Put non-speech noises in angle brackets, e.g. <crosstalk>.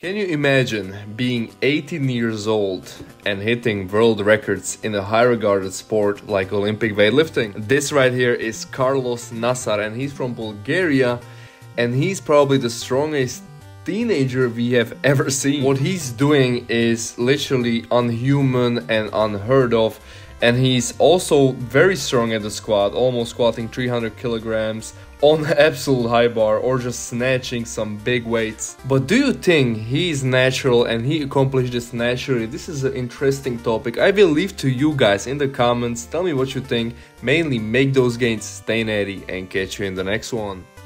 Can you imagine being 18 years old and hitting world records in a high regarded sport like Olympic weightlifting? This right here is Karlos Nasar and he's from Bulgaria and he's probably the strongest teenager we have ever seen. What he's doing is literally unhuman and unheard of and he's also very strong at the squat, almost squatting 300 kilograms on <laughs> absolute high bar or just snatching some big weights. But do you think he's natural and he accomplished this naturally? This is an interesting topic. I will leave to you guys in the comments. Tell me what you think. Mainly make those gains, stay natty and catch you in the next one.